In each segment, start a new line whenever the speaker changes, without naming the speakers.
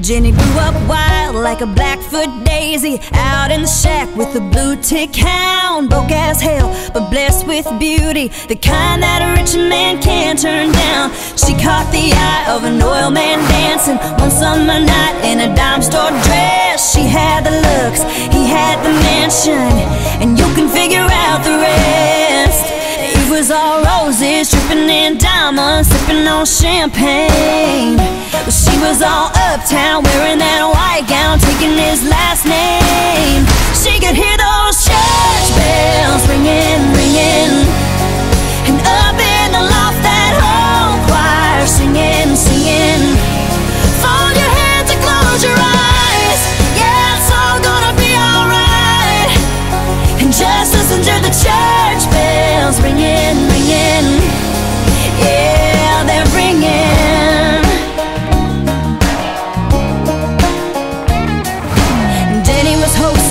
Jenny grew up wild like a Blackfoot daisy Out in the shack with a blue tick hound Broke as hell, but blessed with beauty The kind that a rich man can't turn down. She caught the eye of an oil man dancing One summer night in a dime store dress. She had the looks, he had the mansion And you can figure out the rest. It was all roses, dripping in diamonds Sipping on champagne. She was all uptown wearing that white gown Taking his last name. She could hear those church bells ringing, ringing. And up in the loft that whole choir singing, singing. Fold your hands and close your eyes. Yeah, it's all gonna be alright. And just listen to the church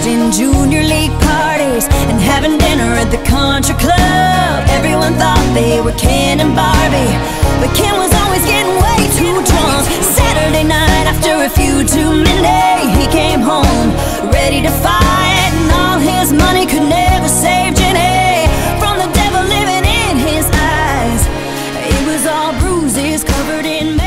in junior league parties and having dinner at the country club. Everyone thought they were Ken and Barbie, but Ken was always getting way too drunk. Saturday night after a few too many, he came home ready to fight, and all his money could never save Jenny from the devil living in his eyes. It was all bruises covered in.